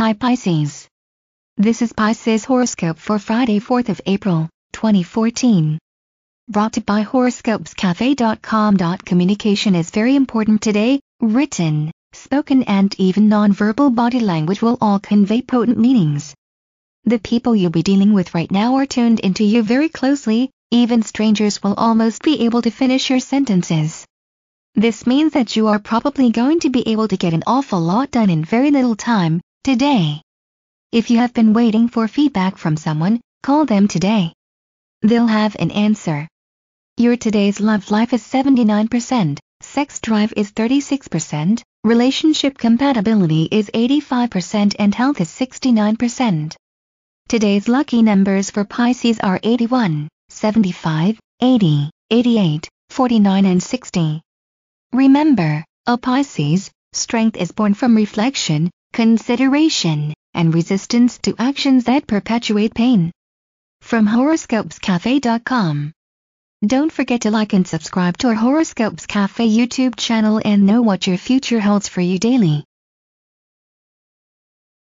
Hi Pisces. This is Pisces horoscope for Friday 4th of April, 2014. Brought to you by horoscopescafe.com. Communication is very important today. Written, spoken and even nonverbal body language will all convey potent meanings. The people you'll be dealing with right now are tuned into you very closely, even strangers will almost be able to finish your sentences. This means that you are probably going to be able to get an awful lot done in very little time, today. If you have been waiting for feedback from someone, call them today. They'll have an answer. Your today's love life is 79%, sex drive is 36%, relationship compatibility is 85% and health is 69%. Today's lucky numbers for Pisces are 81, 75, 80, 88, 49 and 60. Remember, a Pisces, strength is born from reflection, consideration, and resistance to actions that perpetuate pain. From horoscopescafe.com. Don't forget to like and subscribe to our Horoscopes Cafe YouTube channel and know what your future holds for you daily.